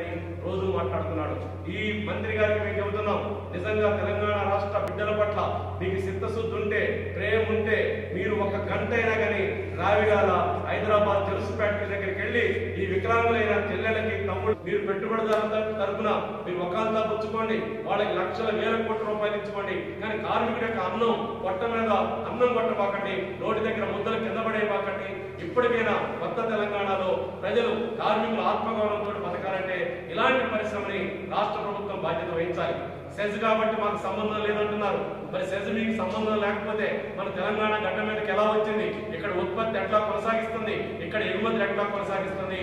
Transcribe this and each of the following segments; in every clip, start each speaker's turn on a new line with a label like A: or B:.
A: అని రోజు మాట్లాడుతున్నాడు. ఈ మంత్రి గారికి మేము చెబుతున్నాం నిజంగా తెలంగాణ రాష్ట్ర బిడ్డల పట్ల మీకు చిత్తశుద్ధి ఉంటే ప్రేమ ఉంటే మీరు ఒక గంట అయినా కానీ రావిడాల హైదరాబాద్ జెరుసు ఫ్యాక్టరీ దగ్గరికి వెళ్ళి ఈ వికలాంగులైన చెల్లెలకి తమ్ముడు మీరు పెట్టుబడిదారుల తరఫున మీరు ఒకాంతా పుచ్చుకోండి వాళ్ళకి లక్షల వేల కోట్ల రూపాయలు ఇచ్చుకోండి. కానీ కార్మికుడి యొక్క అన్నం పొట్ట మీద అన్నం కొట్టబాకండి నోటి దగ్గర ముద్దలు కింద పడేయబాకండి. ఇప్పటికైనా కొత్త తెలంగాణలో ప్రజలు కార్మికుల ఆత్మగౌరవంతో బతకాలంటే ఇలాంటి పరిశ్రమని రాష్ట్ర ప్రభుత్వం బాధ్యత వహించాలి. సెజ్ కాబట్టి మాకు సంబంధం లేదంటున్నారు. మరి సెజ్ మీకు సంబంధం లేకపోతే మన తెలంగాణ గడ్డ మీదకి ఎలా వచ్చింది? ఇక్కడ ఉత్పత్తి ఎట్లా కొనసాగిస్తుంది? ఇక్కడ ఎగుమతి ఎట్లా కొనసాగిస్తుంది?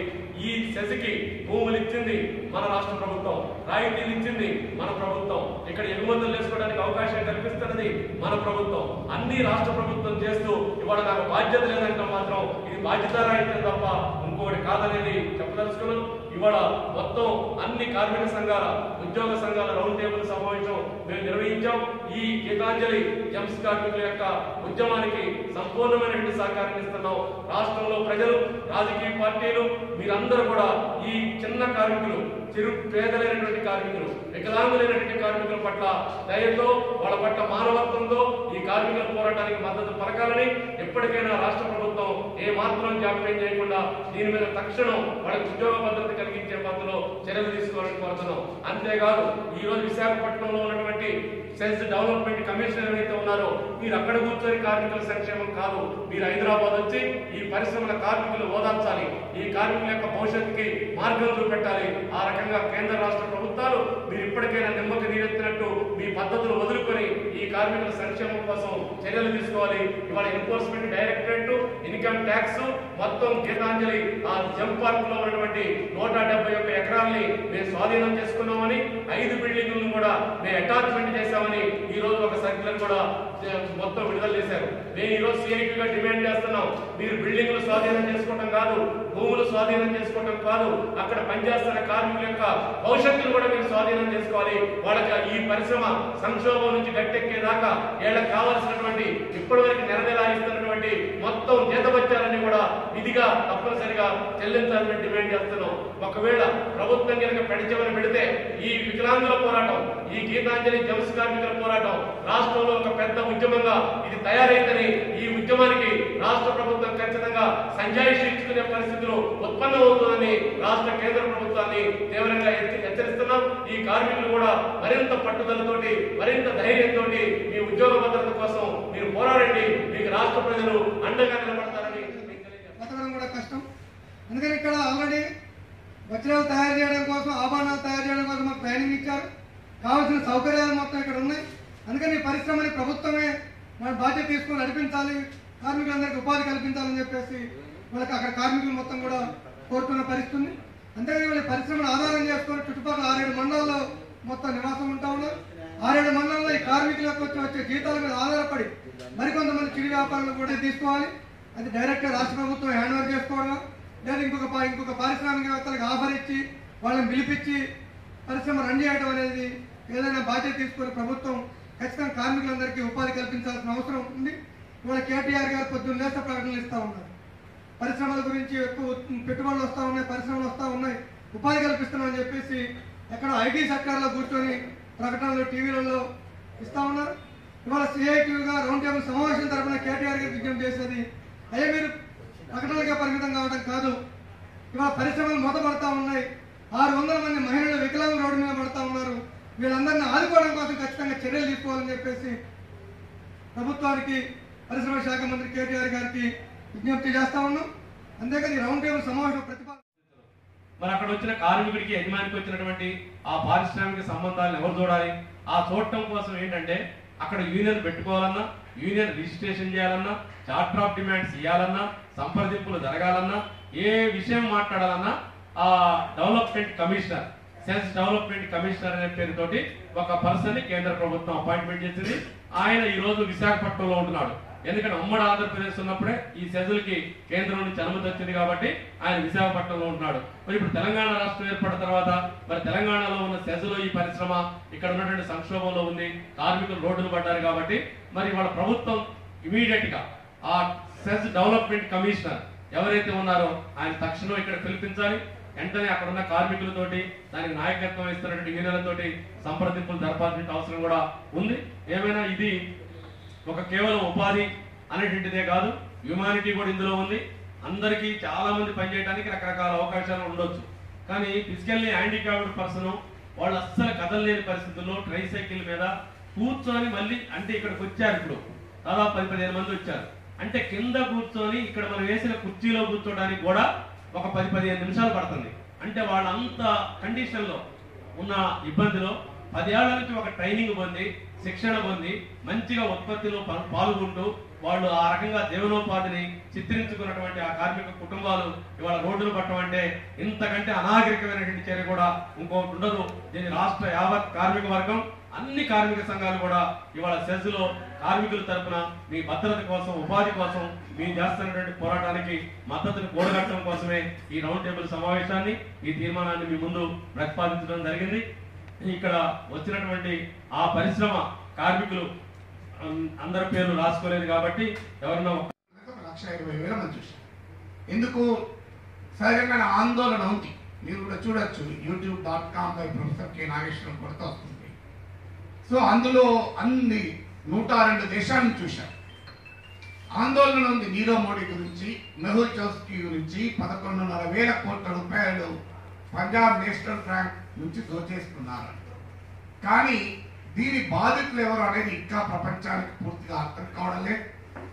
A: ఈ సెజ్కి భూములు ఇచ్చింది మన రాష్ట్ర ప్రభుత్వం. రాయితీలు ఇచ్చింది మన ప్రభుత్వం. ఇక్కడ ఎగుమతులు చేసుకోవడానికి అవకాశం కల్పిస్తున్నది? మన ప్రభుత్వం. అన్ని రాష్ట్ర ప్రభుత్వం చేస్తూ ఇవాళ నాకు బాధ్యత లేదంటే మాత్రం ఇది బాధ్యత బాధ్యతారాహిత్యం తప్ప ఇంకోటి కాదనేది తెలుసుకున్నాం ఇవాళ మొత్తం అన్ని కార్మిక సంఘాల ఉద్యోగ సంఘాల రౌండ్ టేబుల్ సమావేశం మేము నిర్వహించాం. ఈ గీతాంజలి జమ్స్ కార్మికుల యొక్క ఉద్యమానికి సంపూర్ణమైనటువంటి సహకారం ఇస్తున్నాం. రాష్ట్రంలో ప్రజలు రాజకీయ పార్టీలు మీరందరూ కూడా ఈ చిన్న కార్మికులు చిరు పేదలైనటువంటి కార్మికులు వికలాంగులైనటువంటి కార్మికుల పట్ల దయతో వాళ్ళ పట్ల మానవత్వంతో ఈ కార్మికుల పోరాటానికి మద్దతు పలకాలని ఎప్పటికైనా రాష్ట్ర ఏ మాత్రం జాప్యం చేయకుండా దీని మీద తక్షణం వాళ్ళకి ఉద్యోగ భద్రత కలిగించే పద్ధతిలో చర్యలు తీసుకోవాలని కోరుతున్నాం. అంతేకాదు ఈ రోజు విశాఖపట్నంలో ఉన్నటువంటి సెన్స్ డెవలప్మెంట్ కమిషనర్ ఏవైతే ఉన్నారో మీరు అక్కడ కూర్చొని కార్మికుల సంక్షేమం కాదు మీరు హైదరాబాద్ వచ్చి ఈ పరిశ్రమల కార్మికులు ఓదార్చాలి ఈ కార్మికుల యొక్క భవిష్యత్తుకి మార్గం చూపెట్టాలి ఆ రకంగా కేంద్ర రాష్ట్ర ప్రభుత్వాలు మీరు ఇప్పటికైనా నిమ్మకి నీరెత్తినట్టు మీ పద్ధతులు వదులుకు కార్మికుల సంక్షేమం కోసం చర్యలు తీసుకోవాలి. ఇవాళ ఎన్ఫోర్స్మెంట్ డైరెక్టరేట్ ఇన్కమ్ ట్యాక్స్ మొత్తం గీతాంజలి ఆ జంప్ పార్క్లో ఉన్నటువంటి నూట డెబ్బై ఒక్క ఎకరాల్ని మేము స్వాధీనం చేసుకున్నామని ఐదు బిల్డింగులను కూడా మేము అటాచ్మెంట్ చేశామని ఈ రోజు ఒక సర్క్యులర్ కూడా మొత్తం విడుదల చేశారు. మేము ఈ రోజు CIP డిమాండ్ చేస్తున్నాం. మీరు బిల్డింగ్లు స్వాధీనం చేసుకోవడం కాదు భూములు స్వాధీనం చేసుకోవడం కాదు అక్కడ పనిచేస్తున్న కార్మికుల యొక్క భవిష్యత్తును కూడా మీరు స్వాధీనం చేసుకోవాలి. వాళ్ళకి ఈ పరిశ్రమ సంక్షోభం నుంచి దాకా వీళ్ళకి కావాల్సినటువంటి ఇప్పటి వరకు నెరవేలా ఇస్తున్నటువంటి మొత్తం జీతభత్యాలన్నీ కూడా విధిగా తప్పనిసరిగా చెల్లించాలని డిమాండ్ చేస్తున్నాం. ఒకవేళ ప్రభుత్వం కనుక పెడిచమని పెడితే ఈ వికలాంగుల పోరాటం ఈ గీతాంజలి జంస్ కార్మికుల పోరాటం రాష్ట్రంలో ఒక పెద్ద ఉద్యమంగా ఇది తయారైందని ఈ ఉద్యమానికి రాష్ట్ర ప్రభుత్వం ఖచ్చితంగా సంజాయిషి ఇచ్చుకునే పరిస్థితులు ఉత్పన్నమవుతుందని రాష్ట్ర కేంద్ర ప్రభుత్వాన్ని తీవ్రంగా హెచ్చరిస్తున్నాం. ఈ కార్మికులు కూడా మరింత పట్టుదలతోటి మరింత ధైర్యంతో మీ ఉద్యోగ భద్రత కోసం మీరు పోరాడండి. మీకు రాష్ట్ర ప్రజలు అండగా నిలబడతారని
B: బతకడం కూడా కష్టం. అందుకని ఇక్కడ ఆల్రెడీ వజ్రాలు తయారు చేయడం కోసం ఆభరణాలు తయారు చేయడం కోసం మాకు ట్రైనింగ్ ఇచ్చారు. కావాల్సిన సౌకర్యాలు మొత్తం ఇక్కడ ఉన్నాయి. అందుకని ఈ పరిశ్రమని ప్రభుత్వమే మన బాధ్యత తీసుకొని నడిపించాలి. కార్మికులందరికీ ఉపాధి కల్పించాలని చెప్పేసి వాళ్ళకి అక్కడ కార్మికులు మొత్తం కూడా కోరుకున్న పరిస్థితుంది. అంతేగాని వాళ్ళ పరిశ్రమను ఆధారం చేసుకొని చుట్టుపక్కల ఆరేడు మండలాల్లో మొత్తం నివాసం ఉంటా ఉన్నారు. ఆరేడు మండలంలో ఈ కార్మికులకు వచ్చి వచ్చే జీతాల మీద ఆధారపడి మరికొంతమంది చిరు వ్యాపారులు కూడా తీసుకోవాలి. అది డైరెక్ట్గా రాష్ట్ర ప్రభుత్వం హ్యాండ్ ఓవర్ చేసుకోవడం లేదా ఇంకొక ఇంకొక పారిశ్రామికవేత్తలకు ఆఫర్ ఇచ్చి వాళ్ళని పిలిపించి పరిశ్రమ రన్ చేయడం అనేది ఏదైనా బాధ్యత తీసుకొని ప్రభుత్వం ఖచ్చితంగా కార్మికులందరికీ ఉపాధి కల్పించాల్సిన అవసరం ఉంది. ఇవాళ కేటీఆర్ గారు పొద్దున్న లేస్తే ప్రకటనలు ఇస్తూ ఉన్నారు. పరిశ్రమల గురించి ఎక్కువ పెట్టుబడులు వస్తూ ఉన్నాయి పరిశ్రమలు వస్తూ ఉన్నాయి. ఉపాధి కల్పిస్తున్నామని చెప్పేసి ఎక్కడ ఐటీ సెక్టార్లో కూర్చొని ప్రకటనలు టీవీలలో ఇస్తా ఉన్నారు. ఇవాళ సిఐటీవీగా రౌండ్ టేబుల్ సమావేశం తరఫున కేటీఆర్ గారికి విజ్ఞప్తి చేసేది అయ్యే మీరు ప్రకటనలుగా పరిమితం కావడం కాదు. ఇవాళ పరిశ్రమలు మూతపడతా ఉన్నాయి. ఆరు వందల మంది మహిళలు వికలాంగ రోడ్డు మీద పడతా ఉన్నారు. వీళ్ళందరినీ ఆదుకోవడం కోసం ఖచ్చితంగా చర్యలు తీసుకోవాలని చెప్పేసి ప్రభుత్వానికి పరిశ్రమ శాఖ మంత్రి కేటీఆర్ గారికి విజ్ఞప్తి చేస్తా ఉన్నాం. అంతేకాని రౌండ్ టేబుల్ సమావేశం ప్రతిపాదన
A: మరి అక్కడ వచ్చిన కార్మికుడికి యజమానికి వచ్చినటువంటి ఆ పారిశ్రామిక సంబంధాలను ఎవరు చూడాలి? ఆ చూడటం కోసం ఏంటంటే అక్కడ యూనియన్ పెట్టుకోవాలన్నా యూనియన్ రిజిస్ట్రేషన్ చేయాలన్నా చార్టర్ ఆఫ్ డిమాండ్స్ ఇవ్వాలన్నా సంప్రదింపులు జరగాలన్నా ఏ విషయం మాట్లాడాలన్నా ఆ development commissioner sense development commissioner అనే పేరుతోటి ఒక పర్సన్ని కేంద్ర ప్రభుత్వం అపాయింట్మెంట్ చేసింది. ఆయన ఈ రోజు విశాఖపట్నంలో ఉంటున్నాడు. ఎందుకంటే ఉమ్మడి ఆంధ్రప్రదేశ్ ఉన్నప్పుడే ఈ సెజులకి కేంద్రం నుంచి అనుమతి వచ్చింది కాబట్టి ఆయన విశాఖపట్నంలో ఉంటున్నాడు. మరి ఇప్పుడు తెలంగాణ రాష్ట్రం ఏర్పడిన తర్వాత మరి తెలంగాణలో ఉన్న సెజులో ఈ పరిశ్రమ ఇక్కడ ఉన్నటువంటి సంక్షోభంలో ఉంది కార్మికులు రోడ్డును పడ్డారు కాబట్టి మరి వాళ్ళ ప్రభుత్వం ఇమీడియట్గా ఆ సెజ్ డెవలప్మెంట్ కమిషనర్ ఎవరైతే ఉన్నారో ఆయన తక్షణం ఇక్కడ పిలిపించాలి. వెంటనే అక్కడ ఉన్న కార్మికులతోటి దానికి నాయకత్వం ఇస్తున్నటువంటి యూనియన్లతోటి సంప్రదింపులు జరపాల్సిన అవసరం కూడా ఉంది. ఏమైనా ఇది ఒక కేవలం ఉపాధి అనేటువంటిదే కాదు హ్యుమానిటీ కూడా ఇందులో ఉంది. అందరికీ చాలా మంది పనిచేయడానికి రకరకాల అవకాశాలు ఉండొచ్చు. కానీ ఫిజికల్లీ హ్యాండిక్యాప్డ్ పర్సన్ వాళ్ళు అస్సలు కదలలేని పరిస్థితుల్లో ట్రై సైకిల్ మీద కూర్చొని మళ్ళీ అంటే ఇక్కడికి వచ్చారు ఇప్పుడు. దాదాపు పది పదిహేను మంది వచ్చారు. అంటే కింద కూర్చొని ఇక్కడ మనం వేసిన కుర్చీలో కూర్చోడానికి కూడా ఒక పది పదిహేను నిమిషాలు పడుతుంది. అంటే వాళ్ళంత కండిషన్లో ఉన్న ఇబ్బందిలో పదేళ్ళ నుంచి ఒక ట్రైనింగ్ పొంది శిక్షణ పొంది మంచిగా ఉత్పత్తిలో పాల్గొంటూ వాళ్ళు ఆ రకంగా జీవనోపాధిని చిత్రించుకున్నటువంటి ఆ కార్మిక కుటుంబాలు ఇవాళ రోడ్డును పట్టడం అంటే ఇంతకంటే అనాగరికమైనటువంటి చర్య కూడా ఇంకొకటి ఉండదు. దీని రాష్ట్ర యావత్ కార్మిక వర్గం అన్ని కార్మిక సంఘాలు కూడా ఇవాళ సెజ్లో కార్మికుల తరపున మీ భద్రత కోసం ఉపాధి కోసం మీ చేస్తున్నటువంటి పోరాటానికి మద్దతును కూడగట్టడం కోసమే ఈ రౌండ్ టేబుల్ సమావేశాన్ని ఈ తీర్మానాన్ని మీ ముందు ప్రతిపాదించడం జరిగింది. ఇక్కడ వచ్చినటువంటి ఆ పరిశ్రమ కార్మికులు అందరి పేర్లు రాసుకోలేదు కాబట్టి ఎవరన్నా
C: లక్ష ఇరవై వేల మంది చూశారు. ఎందుకు? సహజంగా ఆందోళన ఉంది. మీరు కూడా చూడొచ్చు. YouTube dot com by professor K Nageshwaram కొడుతూ వస్తుంది. సో అందులో అన్ని నూట రెండు దేశాలను చూశారు. ఆందోళన ఉంది నీరవ్ మోడీ గురించి మెహుల్ చౌస్కీ గురించి పదకొండున్నర వేల కోట్ల రూపాయలు పంజాబ్ నేషనల్ బ్యాంక్ నుంచి దోచేసుకున్నారు కానీ దీని బాధితులు ఎవరు అనేది ఇంకా ప్రపంచానికి పూర్తిగా అర్థం కావడం లేదు.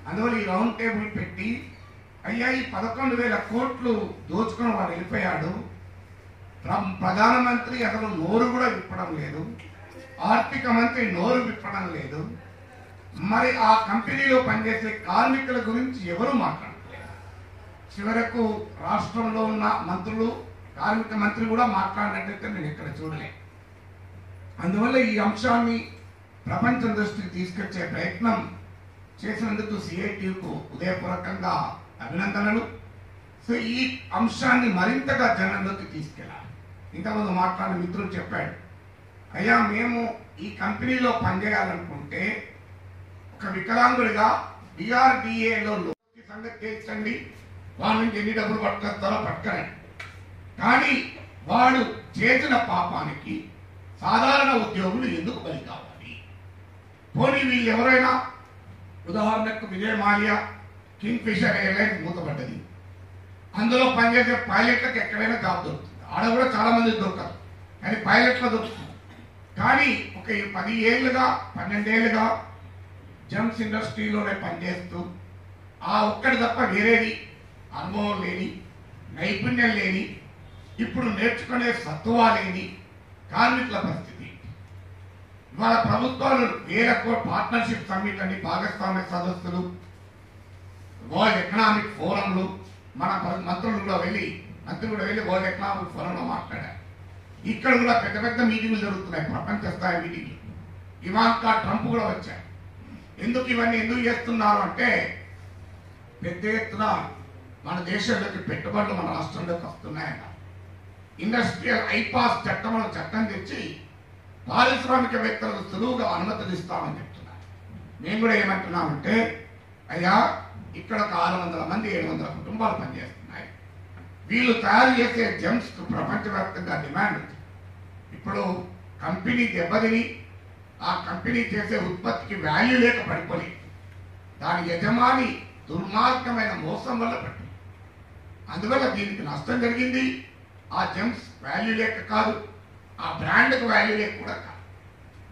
C: అందువల్ల ఈ రౌండ్ టేబుల్ పెట్టి అయ్యా ఈ పదకొండు వేల కోట్లు దోచుకుని వాడు వెళ్ళిపోయాడు. ప్ర- ప్రధానమంత్రి అసలు నోరు కూడా విప్పడం లేదు. ఆర్థిక మంత్రి నోరు విప్పడం లేదు. మరి ఆ కంపెనీలో పనిచేసే కార్మికుల గురించి ఎవరు మాట్లాడలేదు చివరకు రాష్ట్రంలో ఉన్న మంత్రులు కార్మిక మంత్రి కూడా మాట్లాడినట్టయితే నేను ఇక్కడ చూడలే. అందువల్ల ఈ అంశాన్ని ప్రపంచం దృష్టికి తీసుకొచ్చే ప్రయత్నం చేసినందుకు సిఐటికు ఉదయపూర్వకంగా అభినందనలు. సో ఈ అంశాన్ని మరింతగా జనంలోకి తీసుకెళ్ళాలి. ఇంతకుముందు మాట్లాడిన మిత్రుడు చెప్పాడు అయ్యా మేము ఈ కంపెనీలో పనిచేయాలనుకుంటే ఒక వికలాంగుడిగా డిఆర్డిఏలో సంగతి చేయించండి వాళ్ళ నుంచి ఎన్ని డబ్బులు పట్టుకొస్తారో పట్టుకరండి. కానీ వాడు చేసిన పాపానికి సాధారణ ఉద్యోగులు ఎందుకు బలి కావాలి? పోనీ వీళ్ళు ఎవరైనా ఉదాహరణకు Vijay Mallya Kingfisher airlines మూతపడ్డది. అందులో పనిచేసే పైలట్లకు ఎక్కడైనా జాబ్ దొరుకుతుంది. ఆడ కూడా చాలా మంది దొరకదు కానీ పైలట్లో దొరుకుతుంది. కానీ ఒక పది ఏళ్ళుగా పన్నెండేళ్ళుగా జమ్స్ ఇండస్ట్రీలోనే పనిచేస్తూ ఆ ఒక్కటి తప్ప వేరేది అనుభవం లేని నైపుణ్యం లేని ఇప్పుడు నేర్చుకునే సత్వాలేని కార్మికుల పరిస్థితి. ఇవాళ ప్రభుత్వాలు వేల పార్ట్నర్షిప్ సమ్మిట్ అని భాగస్వామ్య సదస్సులు వరల్డ్ ఎకనామిక్ ఫోరంలు మన మంత్రులు కూడా వెళ్ళి మంత్రులు కూడా వెళ్ళి వరల్డ్ ఎకనామిక్ ఫోరంలో మాట్లాడారు. ఇక్కడ కూడా పెద్ద పెద్ద మీటింగ్లు జరుగుతున్నాయి ప్రపంచ స్థాయి మీటింగ్లు. ఇవాంకా ట్రంప్ కూడా వచ్చారు ఎందుకు ఇవన్నీ ఎందుకు చేస్తున్నారు అంటే పెద్ద ఎత్తున మన దేశంలోకి పెట్టుబడులు మన రాష్ట్రంలోకి వస్తున్నాయన్న ఇండస్ట్రియల్ ఐపాస్ చట్టం అనే చట్టం తెచ్చి పారిశ్రామికవేత్తలకు సులువుగా అనుమతులు ఇస్తామని చెప్తున్నారు. మేము కూడా ఏమంటున్నామంటే అయ్యా ఇక్కడ ఒక ఆరు వందల మంది ఏడు వందల కుటుంబాలు పనిచేస్తున్నాయి. వీళ్ళు తయారు చేసే జెమ్స్ ప్రపంచవ్యాప్తంగా డిమాండ్ ఉంది. ఇప్పుడు కంపెనీ దెబ్బతిని ఆ కంపెనీ చేసే ఉత్పత్తికి వాల్యూ లేక పడిపోయి దాని యజమాని దుర్మార్గమైన మోసం వల్ల పట్టింది. అందువల్ల దీనికి నష్టం జరిగింది. ఆ జెమ్స్ వాల్యూ లేక కాదు ఆ బ్రాండ్కి వాల్యూ లేక కూడా కాదు.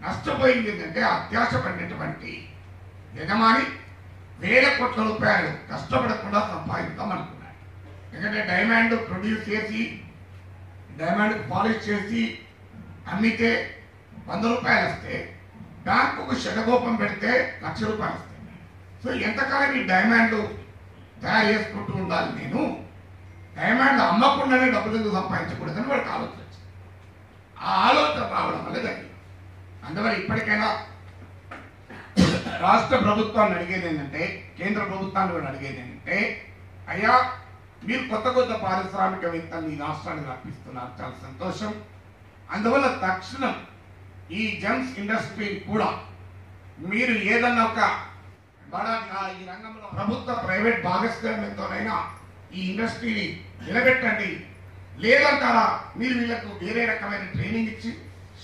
C: నష్టపోయింది ఏంటంటే అత్యాశ పడినటువంటి యజమాని వేల కోట్ల రూపాయలు కష్టపడకుండా సంపాదిద్దాం అనుకున్నాడు. ఎందుకంటే డైమండ్ ప్రొడ్యూస్ చేసి డైమండ్ పాలిష్ చేసి అమ్మితే వంద రూపాయలు వస్తే బ్యాంకుకు శటగోపం పెడితే లక్ష రూపాయలు వస్తాయి. సో ఎంతకాలం ఈ డైమండ్ తయారు చేసుకుంటూ ఉండాలి నేను? డైమండ్ అమ్మకుండానే డబ్బులు ఎందుకు సంపాదించకూడదని వాడికి ఆలోచన వచ్చింది. ఆ ఆలోచన రావడం వల్ల జరిగింది. అందువల్ల ఇప్పటికైనా రాష్ట్ర ప్రభుత్వాన్ని అడిగేది ఏంటంటే కేంద్ర ప్రభుత్వాన్ని కూడా అడిగేది ఏంటంటే అయ్యా మీరు కొత్త కొత్త పారిశ్రామికవేత్తలు ఈ రాష్ట్రానికి రప్పిస్తున్నారు. చాలా సంతోషం. అందువల్ల తక్షణం ఈ జెమ్స్ ఇండస్ట్రీ కూడా మీరు ఏదన్నా ఒక బడా ఈ రంగంలో ప్రభుత్వ ప్రైవేట్ భాగస్వామ్యంతోనైనా ఈ ఇండస్ట్రీని నిలబెట్టండి. లేదంటారా మీరు వీళ్ళకు వేరే రకమైన ట్రైనింగ్ ఇచ్చి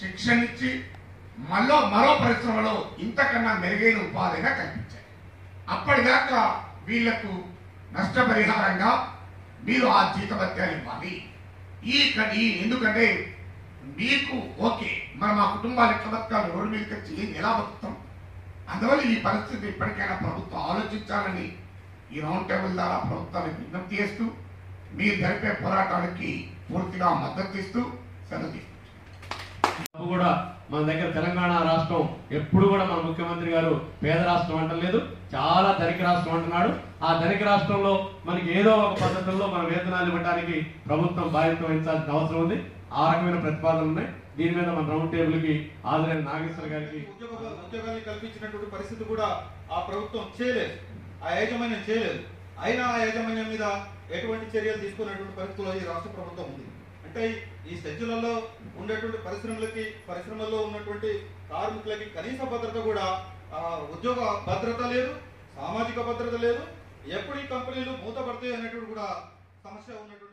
C: శిక్షణ ఇచ్చి మళ్ళీ మరో పరిశ్రమలో ఇంతకన్నా మెరుగైన ఉపాధిగా కల్పించాలి అప్పటిదాకా వీళ్ళకు నష్టపరిహారంగా మీరు ఆ జీతభత్యాలు ఇవ్వాలి. ఈ ఈ ఎందుకంటే మీకు ఓకే మరి మా కుటుంబాలు ఎట్లా బతకాలి? రోడ్డు మీదకి వచ్చి ఎలా బతుకుతాం? అందువల్ల ఈ పరిస్థితి ఇప్పటికైనా ప్రభుత్వం ఆలోచించాలని ఈ రౌండ్ టేబుల్ ద్వారా ప్రభుత్వానికి విజ్ఞప్తి చేస్తూ మీరు జరిపే పోరాటానికి పూర్తిగా మద్దతు ఇస్తూ సెలవు
A: కూడా మన దగ్గర తెలంగాణ రాష్ట్రం ఎప్పుడు కూడా మన ముఖ్యమంత్రి గారు పేద రాష్ట్రం అంటలేదు చాలా ధనిక రాష్ట్రం అంటున్నాడు. ఆ ధనిక రాష్ట్రంలో మనకి ఏదో ఒక పద్ధతుల్లో మన వేతనాలు ఇవ్వడానికి ప్రభుత్వం బాధ్యత వహించాల్సిన అవసరం ఉంది. ఆ రకమైన ప్రతిపాదనలు ఉన్నాయి. దీని మీద మన రౌండ్ టేబుల్కి హాజరైన నాగేశ్వర గారికి
D: ఉద్యోగ ఉద్యోగాన్ని కల్పించినటువంటి పరిస్థితి కూడా ఆ ప్రభుత్వం చేయలేదు. ఆ యాజమాన్యం చేయలేదు. అయినా ఆ యాజమాన్యం మీద ఎటువంటి చర్యలు తీసుకున్నటువంటి పరిస్థితుల్లో ఈ రాష్ట్ర ప్రభుత్వం ఉంది. అంటే ఈ సెజ్జులలో ఉండేటువంటి పరిశ్రమలకి పరిశ్రమల్లో ఉన్నటువంటి కార్మికులకి కనీస భద్రత కూడా ఆ, ఉద్యోగ భద్రత లేదు సామాజిక భద్రత లేదు. ఎప్పుడు ఈ కంపెనీలు మూతపడతాయి అనేటువంటి కూడా సమస్య ఉన్నటువంటి